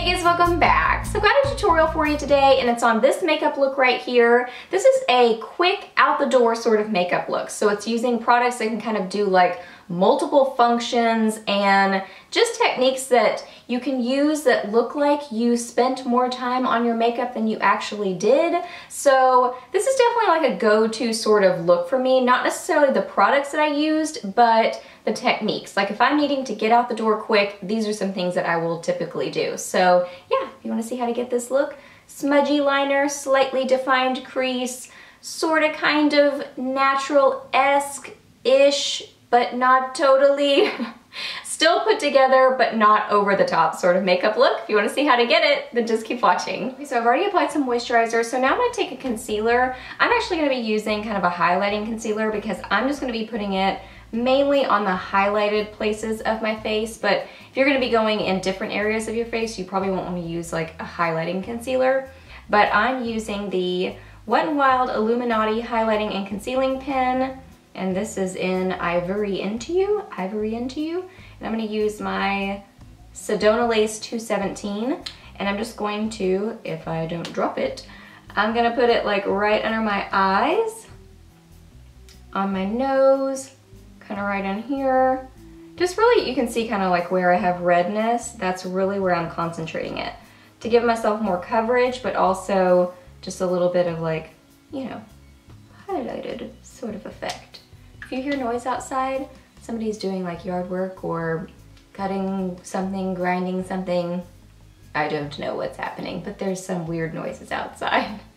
Hey guys, welcome back. So I've got a tutorial for you today and it's on this makeup look right here. This is a quick out the door sort of makeup look. So it's using products that can kind of do like multiple functions and just techniques that you can use that look like you spent more time on your makeup than you actually did. So this is definitely like a go-to sort of look for me. Not necessarily the products that I used, but the techniques. Like if I'm needing to get out the door quick, these are some things that I will typically do. So yeah, if you wanna see how to get this look, smudgy liner, slightly defined crease, sort of kind of natural-esque-ish but not totally. Still put together, but not over the top sort of makeup look. If you wanna see how to get it, then just keep watching. Okay, so I've already applied some moisturizer, so now I'm gonna take a concealer. I'm actually gonna be using kind of a highlighting concealer because I'm just gonna be putting it mainly on the highlighted places of my face, but if you're gonna be going in different areas of your face, you probably won't wanna use like a highlighting concealer. But I'm using the Wet n Wild Illuminaughty Highlighting and Concealing Pen and this is in Ivory Into You, Ivory Into You. And I'm gonna use my Sedona Lace 217, and I'm just going to, if I don't drop it, I'm gonna put it like right under my eyes, on my nose, kind of right in here. Just really, you can see kind of like where I have redness, that's really where I'm concentrating it. To give myself more coverage, but also just a little bit of like, you know, highlighted sort of effect. If you hear noise outside, somebody's doing like yard work or cutting something, grinding something. I don't know what's happening, but there's some weird noises outside.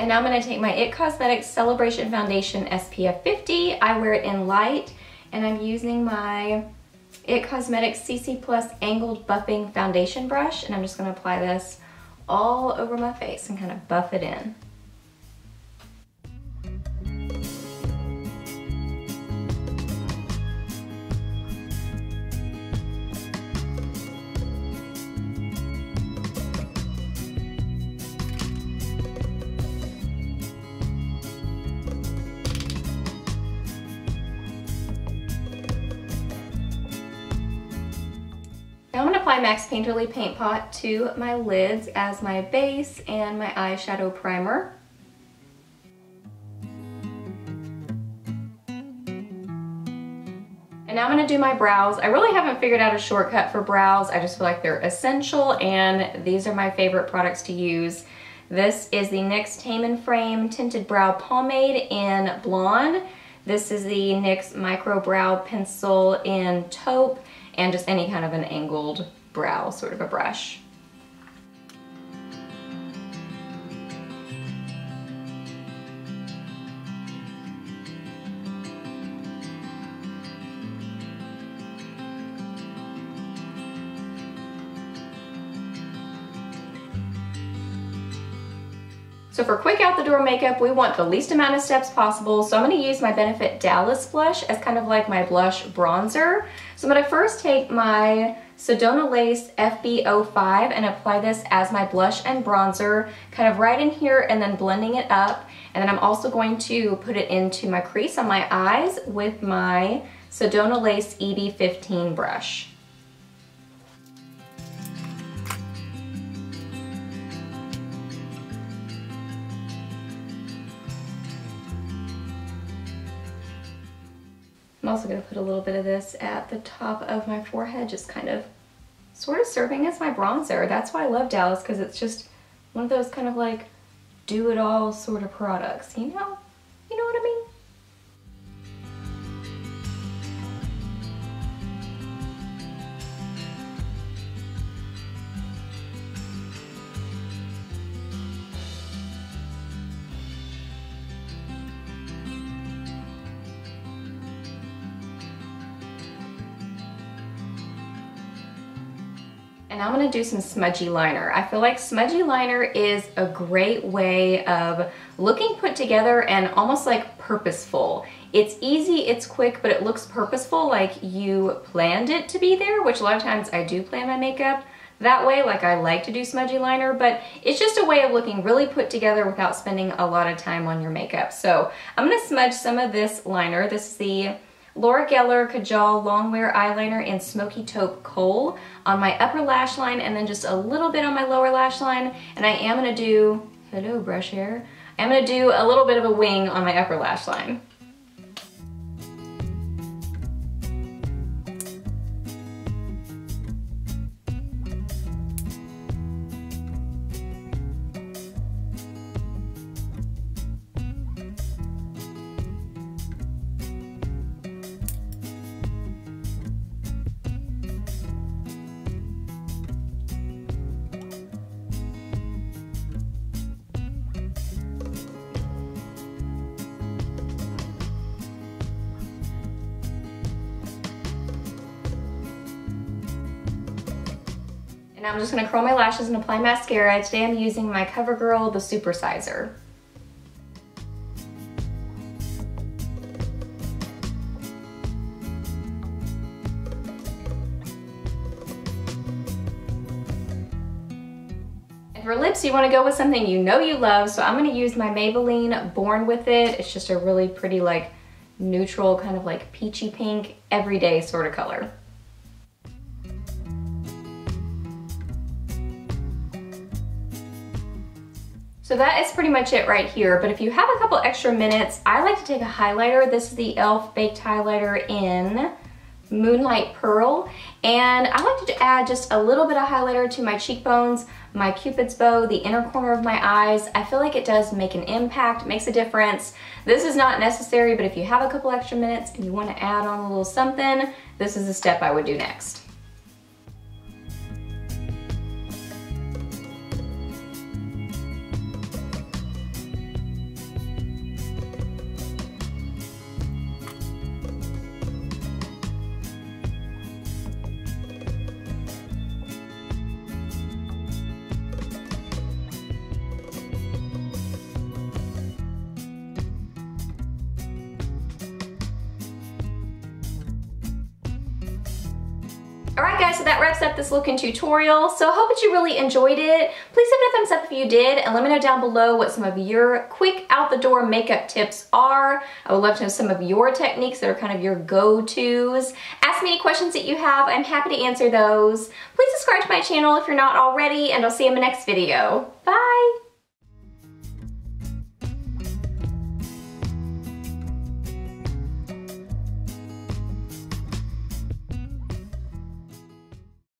And now I'm gonna take my IT Cosmetics Celebration Foundation SPF 50. I wear it in light and I'm using my IT Cosmetics CC Plus Angled Buffing Foundation Brush and I'm just gonna apply this all over my face and kind of buff it in. Now I'm going to apply Mac's Painterly Paint Pot to my lids as my base and my eyeshadow primer. And now I'm gonna do my brows. I really haven't figured out a shortcut for brows. I just feel like they're essential and these are my favorite products to use. This is the NYX Tame Frame Tinted Brow Pomade in Blonde. This is the NYX Micro Brow Pencil in Taupe and just any kind of an angled brow sort of a brush. So for quick out the door makeup, we want the least amount of steps possible. So I'm gonna use my Benefit Dallas blush as kind of like my blush bronzer. So I'm gonna first take my Sedona Lace FB05 and apply this as my blush and bronzer, kind of right in here and then blending it up. And then I'm also going to put it into my crease on my eyes with my Sedona Lace EB15 brush. Also going to put a little bit of this at the top of my forehead, just kind of sort of serving as my bronzer. That's why I love Dallas, because it's just one of those kind of like do-it-all sort of products, you know? And I'm gonna do some smudgy liner. I feel like smudgy liner is a great way of looking put together and almost like purposeful. It's easy, it's quick, but it looks purposeful like you planned it to be there, which a lot of times I do plan my makeup that way, like I like to do smudgy liner, but it's just a way of looking really put together without spending a lot of time on your makeup. So I'm gonna smudge some of this liner. This is the Laura Geller Kajal Longwear Eyeliner in Smoky Taupe Coal on my upper lash line and then just a little bit on my lower lash line. And I am gonna do, hello brush hair, I'm gonna do a little bit of a wing on my upper lash line. And I'm just gonna curl my lashes and apply mascara. Today I'm using my CoverGirl, the Supersizer. And for lips, you wanna go with something you know you love. So I'm gonna use my Maybelline Born With It. It's just a really pretty like neutral kind of like peachy pink, everyday sort of color. So that is pretty much it right here, but if you have a couple extra minutes, I like to take a highlighter. This is the e.l.f. Baked Highlighter in Moonlight Pearl, and I like to add just a little bit of highlighter to my cheekbones, my cupid's bow, the inner corner of my eyes. I feel like it does make an impact, makes a difference. This is not necessary, but if you have a couple extra minutes and you wanna add on a little something, this is the step I would do next. So that wraps up this looking tutorial. So I hope that you really enjoyed it. Please give it a thumbs up if you did and let me know down below what some of your quick out the door makeup tips are. I would love to know some of your techniques that are kind of your go-tos. Ask me any questions that you have. I'm happy to answer those. Please subscribe to my channel if you're not already and I'll see you in my next video. Bye!